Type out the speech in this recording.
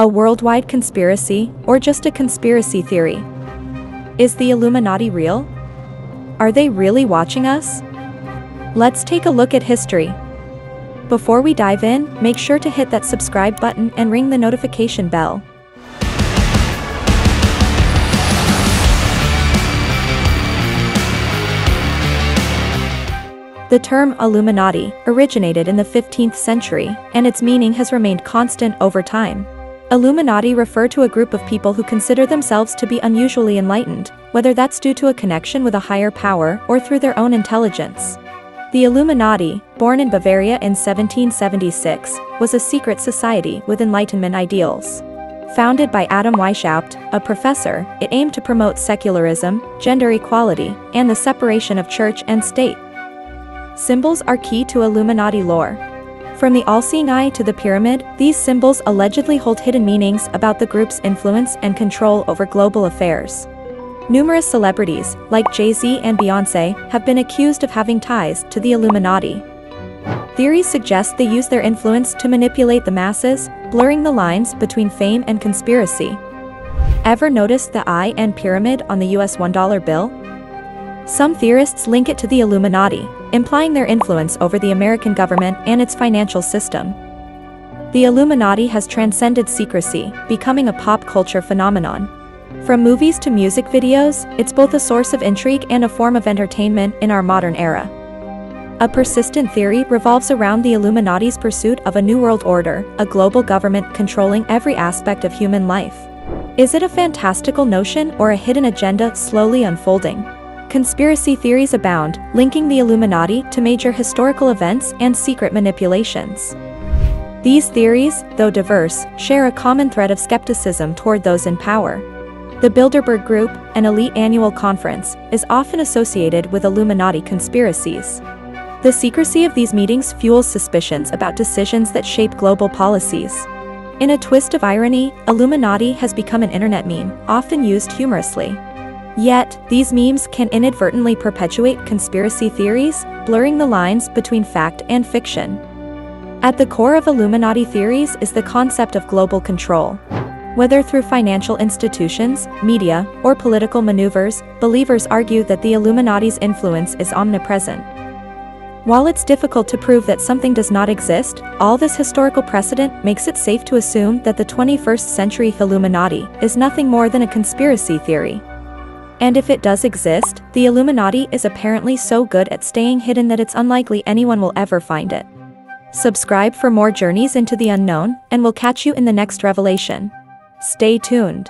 A worldwide conspiracy, or just a conspiracy theory? Is the Illuminati real? Are they really watching us? Let's take a look at history. Before we dive in, make sure to hit that subscribe button and ring the notification bell. The term Illuminati originated in the 15th century, and its meaning has remained constant over time. Illuminati refer to a group of people who consider themselves to be unusually enlightened, whether that's due to a connection with a higher power or through their own intelligence. The Illuminati, born in Bavaria in 1776, was a secret society with Enlightenment ideals. Founded by Adam Weishaupt, a professor, it aimed to promote secularism, gender equality, and the separation of church and state. Symbols are key to Illuminati lore. From the all-seeing eye to the pyramid, these symbols allegedly hold hidden meanings about the group's influence and control over global affairs. Numerous celebrities, like Jay-Z and Beyoncé, have been accused of having ties to the Illuminati. Theories suggest they use their influence to manipulate the masses, blurring the lines between fame and conspiracy. Ever noticed the eye and pyramid on the US $1 bill? Some theorists link it to the Illuminati, implying their influence over the American government and its financial system. The Illuminati has transcended secrecy, becoming a pop culture phenomenon. From movies to music videos, it's both a source of intrigue and a form of entertainment in our modern era. A persistent theory revolves around the Illuminati's pursuit of a new world order, a global government controlling every aspect of human life. Is it a fantastical notion or a hidden agenda slowly unfolding? Conspiracy theories abound, linking the Illuminati to major historical events and secret manipulations. These theories, though diverse, share a common thread of skepticism toward those in power. The Bilderberg Group, an elite annual conference, is often associated with Illuminati conspiracies. The secrecy of these meetings fuels suspicions about decisions that shape global policies. In a twist of irony, Illuminati has become an internet meme, often used humorously. Yet, these memes can inadvertently perpetuate conspiracy theories, blurring the lines between fact and fiction. At the core of Illuminati theories is the concept of global control. Whether through financial institutions, media, or political maneuvers, believers argue that the Illuminati's influence is omnipresent. While it's difficult to prove that something does not exist, all this historical precedent makes it safe to assume that the 21st century Illuminati is nothing more than a conspiracy theory. And if it does exist, the Illuminati is apparently so good at staying hidden that it's unlikely anyone will ever find it. Subscribe for more journeys into the unknown, and we'll catch you in the next revelation. Stay tuned.